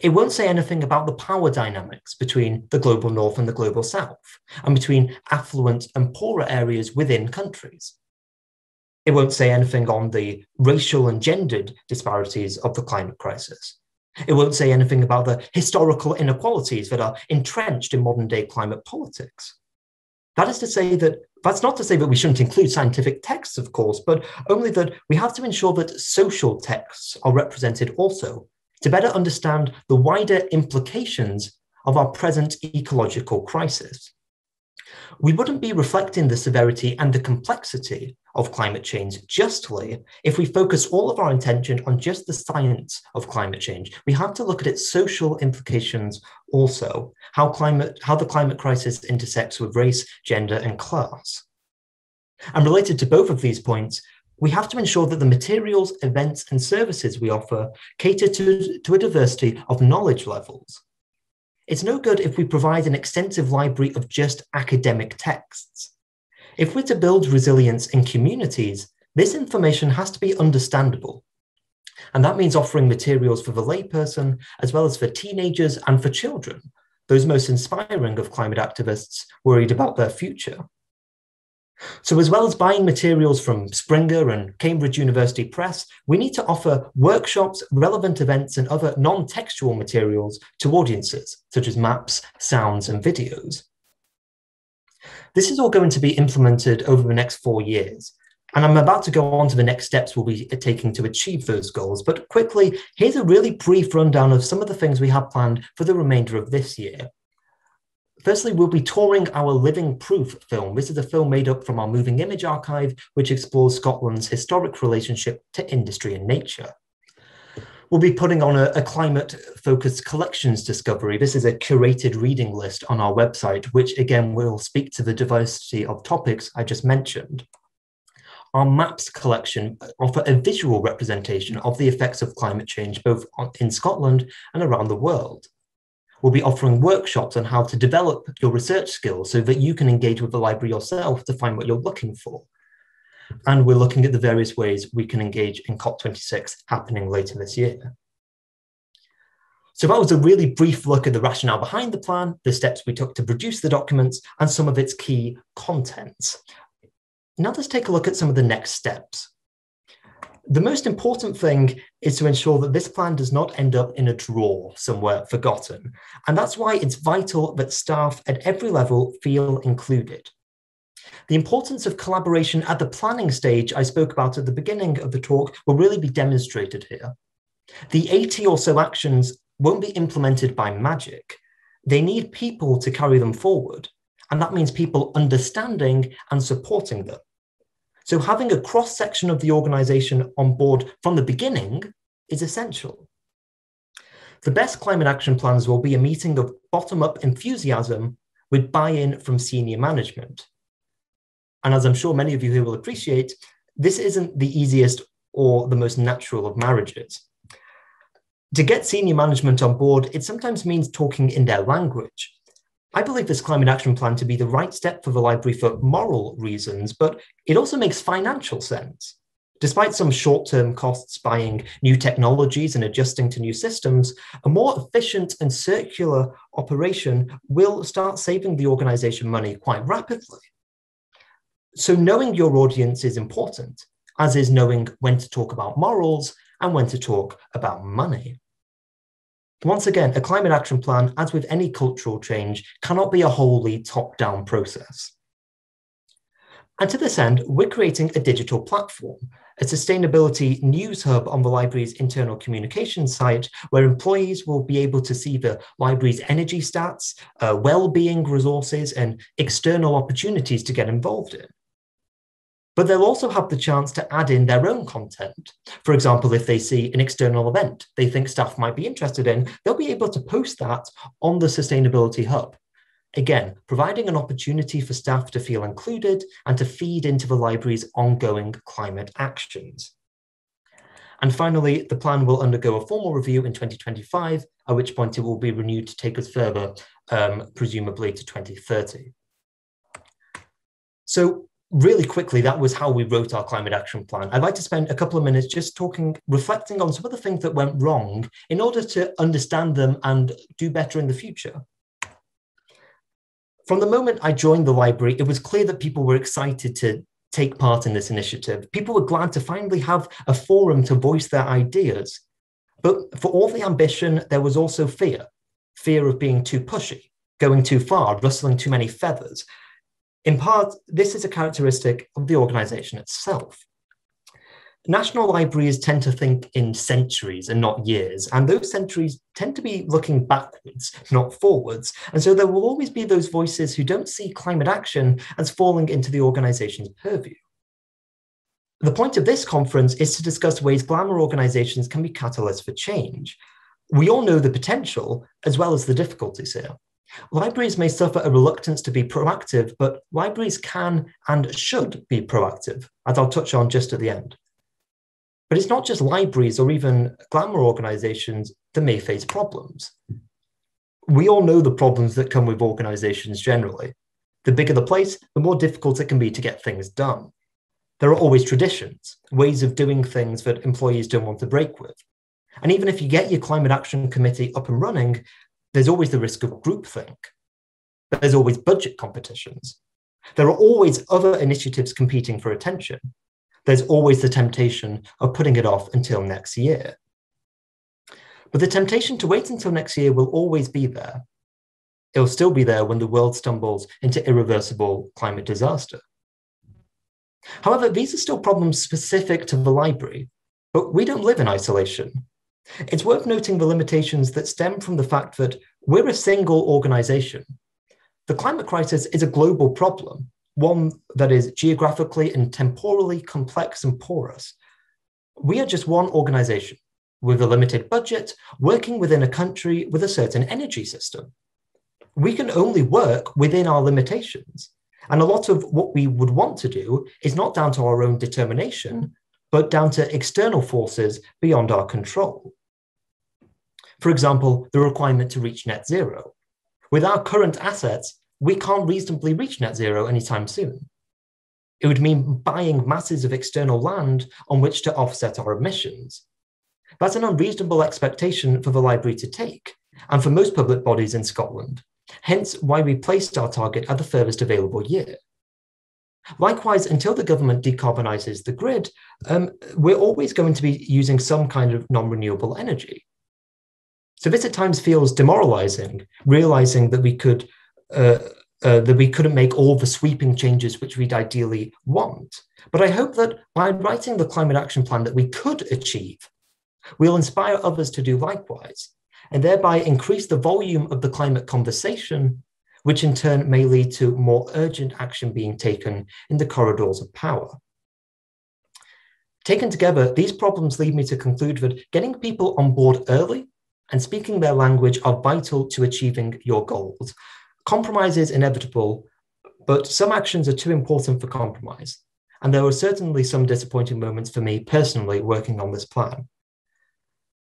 [SPEAKER 5] It won't say anything about the power dynamics between the global north and the global south, and between affluent and poorer areas within countries. It won't say anything on the racial and gendered disparities of the climate crisis. It won't say anything about the historical inequalities that are entrenched in modern day climate politics. That is to say that that's not to say that we shouldn't include scientific texts, of course, but only that we have to ensure that social texts are represented also to better understand the wider implications of our present ecological crisis. We wouldn't be reflecting the severity and the complexity of climate change justly if we focus all of our attention on just the science of climate change. We have to look at its social implications also, how climate how the climate crisis intersects with race, gender, and class. And related to both of these points, we have to ensure that the materials, events, and services we offer cater to, to a diversity of knowledge levels. It's no good if we provide an extensive library of just academic texts. If we're to build resilience in communities, this information has to be understandable. And that means offering materials for the layperson, as well as for teenagers and for children, those most inspiring of climate activists worried about their future. So, as well as buying materials from Springer and Cambridge University Press, we need to offer workshops, relevant events, and other non textual materials to audiences, such as maps, sounds, and videos. This is all going to be implemented over the next four years. And I'm about to go on to the next steps we'll be taking to achieve those goals. But quickly, here's a really brief rundown of some of the things we have planned for the remainder of this year. Firstly, we'll be touring our Living Proof film. This is a film made up from our Moving Image archive, which explores Scotland's historic relationship to industry and nature. We'll be putting on a, a climate focused collections discovery. This is a curated reading list on our website, which again will speak to the diversity of topics I just mentioned. Our maps collection offer a visual representation of the effects of climate change both in Scotland and around the world. We'll be offering workshops on how to develop your research skills so that you can engage with the library yourself to find what you're looking for. And we're looking at the various ways we can engage in COP26 happening later this year. So that was a really brief look at the rationale behind the plan, the steps we took to produce the documents, and some of its key contents. Now let's take a look at some of the next steps. The most important thing is to ensure that this plan does not end up in a drawer somewhere forgotten. And that's why it's vital that staff at every level feel included. The importance of collaboration at the planning stage I spoke about at the beginning of the talk will really be demonstrated here. The 80 or so actions won't be implemented by magic. They need people to carry them forward. And that means people understanding and supporting them. So having a cross section of the organization on board from the beginning is essential. The best climate action plans will be a meeting of bottom up enthusiasm with buy in from senior management. And as I'm sure many of you here will appreciate, this isn't the easiest or the most natural of marriages. To get senior management on board, it sometimes means talking in their language. I believe this climate action plan to be the right step for the library for moral reasons, but it also makes financial sense. Despite some short term costs buying new technologies and adjusting to new systems, a more efficient and circular operation will start saving the organization money quite rapidly. So, knowing your audience is important, as is knowing when to talk about morals and when to talk about money. Once again, a climate action plan, as with any cultural change, cannot be a wholly top down process. And to this end, we're creating a digital platform, a sustainability news hub on the library's internal communication site, where employees will be able to see the library's energy stats, uh, well-being resources, and external opportunities to get involved in. But they'll also have the chance to add in their own content. For example, if they see an external event they think staff might be interested in, they'll be able to post that on the Sustainability Hub. Again, providing an opportunity for staff to feel included and to feed into the library's ongoing climate actions. And finally, the plan will undergo a formal review in 2025, at which point it will be renewed to take us further, um, presumably to 2030. So really quickly, that was how we wrote our climate action plan. I'd like to spend a couple of minutes just talking, reflecting on some of the things that went wrong in order to understand them and do better in the future. From the moment I joined the library, it was clear that people were excited to take part in this initiative. People were glad to finally have a forum to voice their ideas. But for all the ambition, there was also fear fear of being too pushy, going too far, rustling too many feathers. In part, this is a characteristic of the organization itself. National libraries tend to think in centuries and not years, and those centuries tend to be looking backwards, not forwards. And so there will always be those voices who don't see climate action as falling into the organization's purview. The point of this conference is to discuss ways GLAMA organizations can be catalysts for change. We all know the potential as well as the difficulties here. Libraries may suffer a reluctance to be proactive, but libraries can and should be proactive, as I'll touch on just at the end. But it's not just libraries or even GLAMA organizations that may face problems. We all know the problems that come with organizations generally. The bigger the place, the more difficult it can be to get things done. There are always traditions, ways of doing things that employees don't want to break with. And even if you get your climate action committee up and running, there's always the risk of groupthink. There's always budget competitions. There are always other initiatives competing for attention there's always the temptation of putting it off until next year. But the temptation to wait until next year will always be there. It'll still be there when the world stumbles into irreversible climate disaster. However, these are still problems specific to the library, but we don't live in isolation. It's worth noting the limitations that stem from the fact that we're a single organization. The climate crisis is a global problem, one that is geographically and temporally complex and porous. We are just one organization with a limited budget, working within a country with a certain energy system. We can only work within our limitations. And a lot of what we would want to do is not down to our own determination, but down to external forces beyond our control. For example, the requirement to reach net zero. With our current assets, we can't reasonably reach net zero anytime soon. It would mean buying masses of external land on which to offset our emissions. That's an unreasonable expectation for the library to take, and for most public bodies in Scotland, hence why we placed our target at the furthest available year. Likewise, until the government decarbonises the grid, um, we're always going to be using some kind of non renewable energy. So, this at times feels demoralising, realising that we could uh, uh, that we couldn't make all the sweeping changes which we'd ideally want. But I hope that by writing the climate action plan that we could achieve, we'll inspire others to do likewise. and thereby increase the volume of the climate conversation, which in turn may lead to more urgent action being taken in the corridors of power. Taken together, these problems lead me to conclude that getting people on board early and speaking their language are vital to achieving your goals. Compromise is inevitable, but some actions are too important for compromise. And there were certainly some disappointing moments for me personally working on this plan.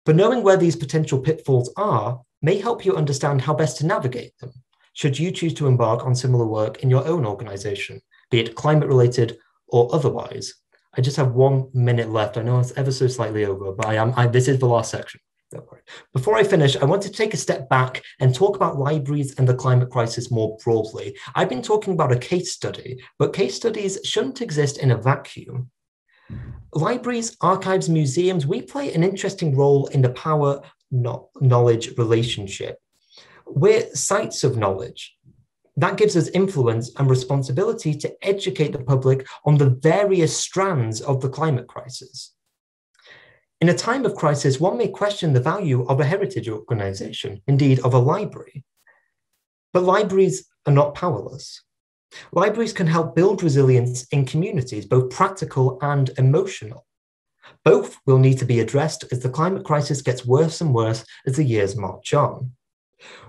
[SPEAKER 5] But knowing where these potential pitfalls are may help you understand how best to navigate them, should you choose to embark on similar work in your own organization, be it climate related or otherwise. I just have one minute left. I know it's ever so slightly over, but I am I, this is the last section. Don't worry. Before I finish, I want to take a step back and talk about libraries and the climate crisis more broadly. I've been talking about a case study, but case studies shouldn't exist in a vacuum. Libraries, archives, museums, we play an interesting role in the power knowledge relationship. We're sites of knowledge. That gives us influence and responsibility to educate the public on the various strands of the climate crisis. In a time of crisis, one may question the value of a heritage organization, indeed of a library. But libraries are not powerless. Libraries can help build resilience in communities, both practical and emotional. Both will need to be addressed as the climate crisis gets worse and worse as the years march on.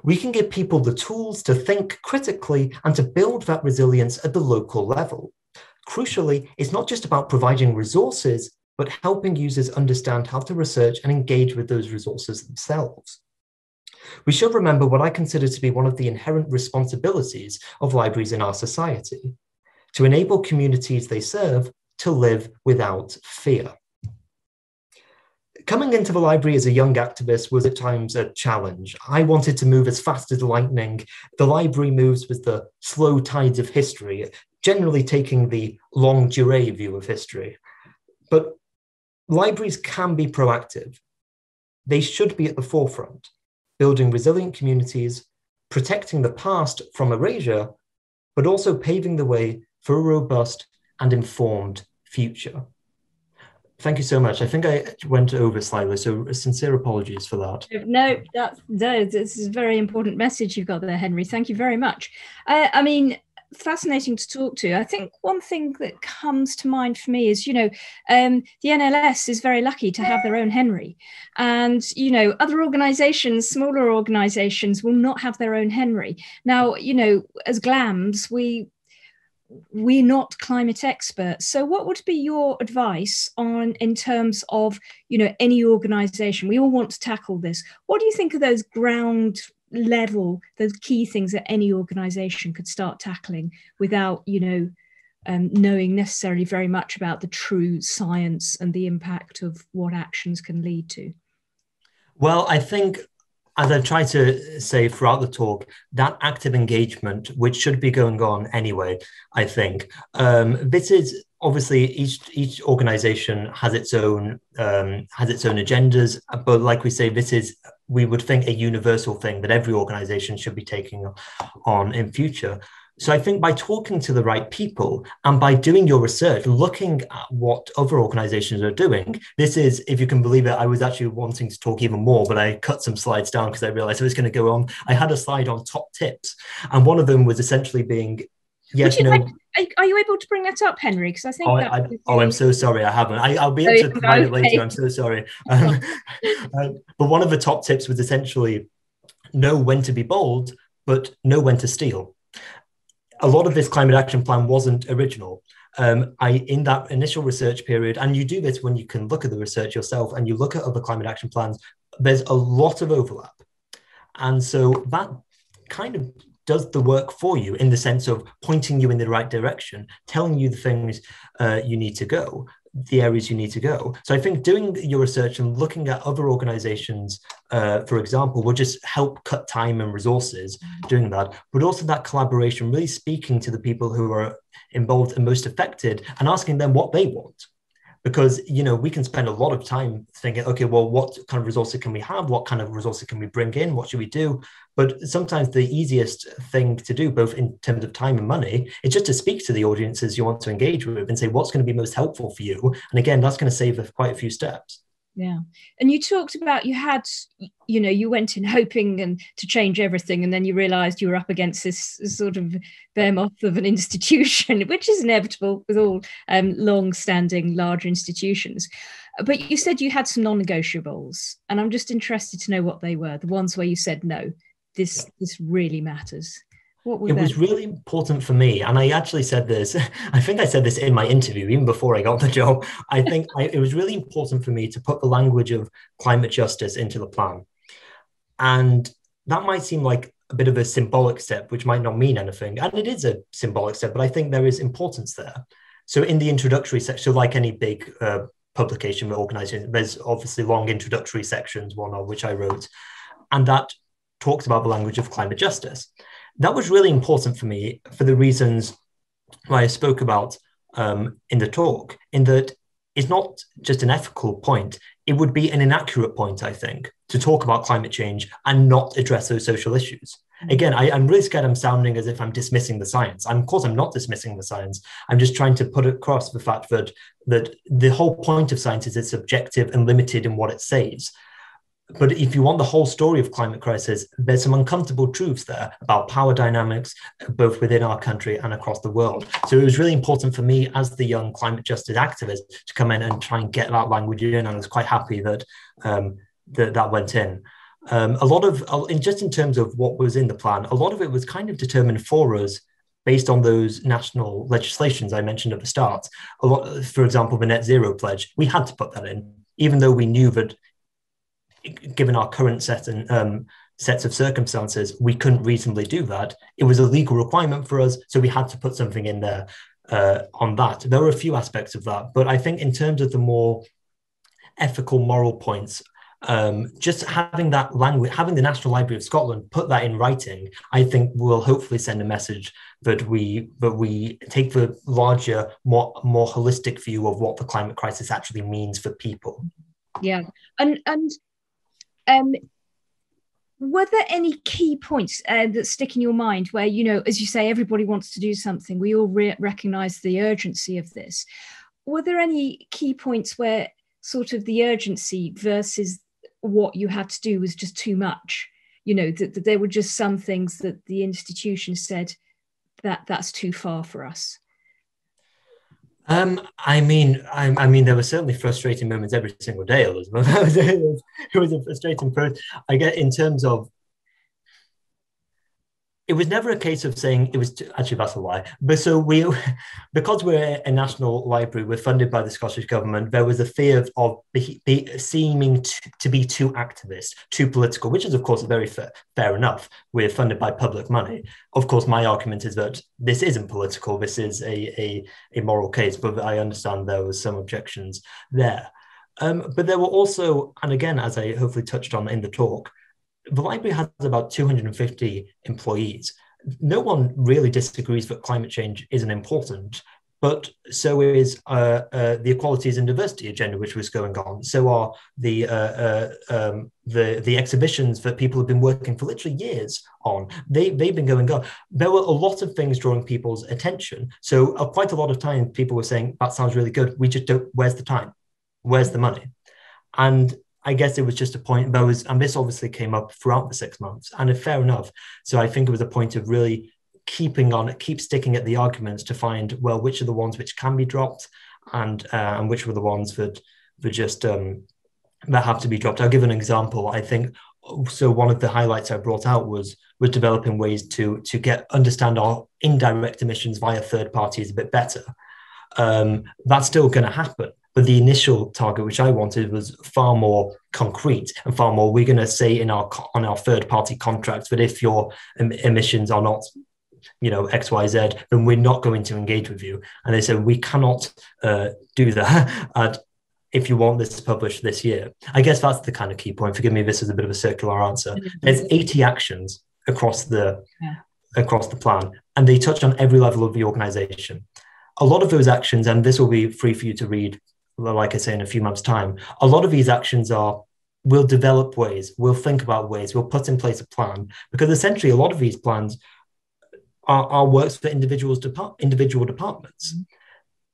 [SPEAKER 5] We can give people the tools to think critically and to build that resilience at the local level. Crucially, it's not just about providing resources, but helping users understand how to research and engage with those resources themselves. We should remember what I consider to be one of the inherent responsibilities of libraries in our society to enable communities they serve to live without fear. Coming into the library as a young activist was at times a challenge. I wanted to move as fast as lightning. The library moves with the slow tides of history, generally taking the longue durée view of history. But libraries can be proactive. They should be at the forefront, building resilient communities, protecting the past from erasure, but also paving the way for a robust and informed future. Thank you so much. I think I went over slightly, so sincere apologies for that.
[SPEAKER 1] No, that's no, this is a very important message you've got there, Henry. Thank you very much. I mean, fascinating to talk to. I think one thing that comes to mind for me is, you know, um, the NLS is very lucky to have their own Henry. And, you know, other organizations, smaller organizations, will not have their own Henry. Now, you know, as GLAMS, we we're not climate experts. So what would be your advice on in terms of you know any organization? We all want to tackle this. What do you think of those ground level those key things that any organization could start tackling without you know um, knowing necessarily very much about the true science and the impact of what actions can lead to?
[SPEAKER 5] Well i think as I've tried to say throughout the talk, that active engagement, which should be going on anyway, I think, um, this is obviously each each organization has its own um, has its own agendas, but like we say, this is we would think a universal thing that every organization should be taking on in future. So I think by talking to the right people and by doing your research, looking at what other organizations are doing, this is, if you can believe it, I was actually wanting to talk even more, but I cut some slides down because I realized I was going to go on. I had a slide on top tips, and one of them was essentially being
[SPEAKER 1] Yes, you, know. Like, are you able to bring that up, Henry? Because I think.
[SPEAKER 5] Oh, I, oh, I'm so sorry. I haven't. I, will be able to provide okay. it later. I'm so sorry. (laughs) Um, uh, but one of the top tips was essentially know when to be bold, but know when to steal. A lot of this climate action plan wasn't original. Um, I in that initial research period, and you do this when you can look at the research yourself and you look at other climate action plans. There's a lot of overlap, and so that kind of does the work for you in the sense of pointing you in the right direction, telling you the things uh, you need to go, the areas you need to go. So I think doing your research and looking at other organizations, uh, for example, will just help cut time and resources doing that, but also that collaboration, really speaking to the people who are involved and most affected and asking them what they want because you know we can spend a lot of time thinking okay well what kind of resources can we have? What kind of resources can we bring in? What should we do? But sometimes the easiest thing to do both in terms of time and money is just to speak to the audiences you want to engage with and say what's going to be most helpful for you? And again that's going to save quite a few steps
[SPEAKER 1] yeah. And you talked about you had you know you went in (laughs) hoping and to change everything and then you realized you were up against this sort of behemoth of an (laughs) institution which is inevitable with all um, long-standing large institutions. But you said you had some non-negotiables and i'm just interested to know what they were the ones where you said no this this really matters
[SPEAKER 5] it was really important for me and i actually said this (laughs) i think i said this in my interview even before i got the job. I (laughs) think I, it was really important for me to put the language of climate justice into the plan. And that might seem like a bit of a symbolic step which might not mean anything and it is a symbolic step but i think there is importance there. So in the introductory section so like any big uh, publication or organization there's obviously long introductory sections one of which i wrote and that talks about the language of climate justice that was really important for me for the reasons why I spoke about um, in the talk, in that it's not just an ethical point, it would be an inaccurate point, I think, to talk about climate change and not address those social issues. Mm. Again, I, am really scared I'm sounding as if I'm dismissing the science. I'm, of course, I'm not dismissing the science. I'm just trying to put across the fact that, that the whole point of science is it's subjective and limited in what it says but if you want the whole story of climate crisis, there's some uncomfortable truths there about power dynamics, both within our country and across the world. So it was really important for me as the young climate justice activist to come in and try and get that language in. And I was quite happy that um, that, that went in. Um, a lot of, in just in terms of what was in the plan, a lot of it was kind of determined for us based on those national legislations I mentioned at the start. A lot, for example, the net zero pledge, we had to put that in, even though we knew that given our current set and um, sets of circumstances, we couldn't reasonably do that. It was a legal requirement for us, so we had to put something in there uh, on that. There were a few aspects of that, but I think in terms of the more ethical, moral points, um, just having that language, having the National Library of Scotland put that in writing, I think will hopefully send a message that we that we take the larger, more more holistic view of what the climate crisis actually means for people.
[SPEAKER 1] Yeah, and and um, were there any key points uh, that stick in your mind where you know as you say everybody wants to do something we all re- recognize the urgency of this? Were there any key points where sort of the urgency versus what you had to do was just too much? You know that, that there were just some things that the institution said that that's too far for us
[SPEAKER 5] um, I mean, I, I, mean, there were certainly frustrating moments every single day, Elizabeth. (laughs) it was a frustrating process. I get in terms of it was never a case of saying it was actually that's a lie. But so we, (laughs) because we're a national library, we're funded by the Scottish government. There was a fear of, of be, be, seeming to, to, be too activist, too political, which is of course very fair, fair enough. We're funded by public money. Of course, my argument is that this isn't political. This is a a, a moral case. But I understand there was some objections there. Um, but there were also, and again, as I hopefully touched on in the talk, the library has about 250 employees. No one really disagrees that climate change isn't important, but so is uh, uh, the equalities and diversity agenda, which was going on. So are the uh, uh, um, the the exhibitions that people have been working for literally years on. They they've been going on. There were a lot of things drawing people's attention. So uh, quite a lot of time, people were saying that sounds really good. We just don't. Where's the time? Where's the money? And I guess it was just a point that was, and this obviously came up throughout the six months, and fair enough. So I think it was a point of really keeping on, keep sticking at the arguments to find well which are the ones which can be dropped, and uh, and which were the ones that that just um, that have to be dropped. I'll give an example. I think so. One of the highlights I brought out was was developing ways to to get understand our indirect emissions via third parties a bit better. Um, that's still going to happen but the initial target, which I wanted, was far more concrete and far more. We're going to say in our on our third party contracts that if your emissions are not you know x y z then we're not going to engage with you and they said we cannot uh, do that (laughs) and if you want this published this year i guess that's the kind of key point forgive me this is a bit of a circular answer mm-hmm. there's 80 actions across the yeah. across the plan and they touch on every level of the organization a lot of those actions and this will be free for you to read like I say, in a few months' time, a lot of these actions are we'll develop ways, we'll think about ways, we'll put in place a plan because essentially a lot of these plans are, are works for individuals depart, individual departments. Mm-hmm.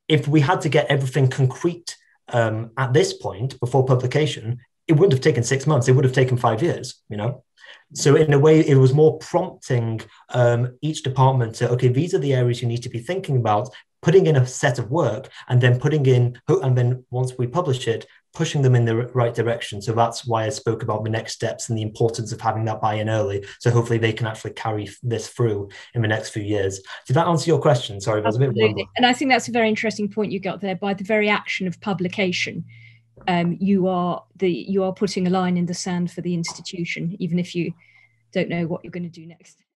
[SPEAKER 5] If we had to get everything concrete um, at this point, before publication, it wouldn't have taken six months. It would have taken five years, you know? So in a way, it was more prompting um, each department to, okay, these are the areas you need to be thinking about, putting in a set of work and then putting in, and then once we publish it, pushing them in the right direction. So that's why I spoke about the next steps and the importance of having that buy-in early. So hopefully they can actually carry this through in the next few years. Did that answer your question? Sorry, was a bit
[SPEAKER 1] long. And I think that's a very interesting point you got there. By the very action of publication, um, you are the you are putting a line in the sand for the institution, even if you don't know what you're going to do next.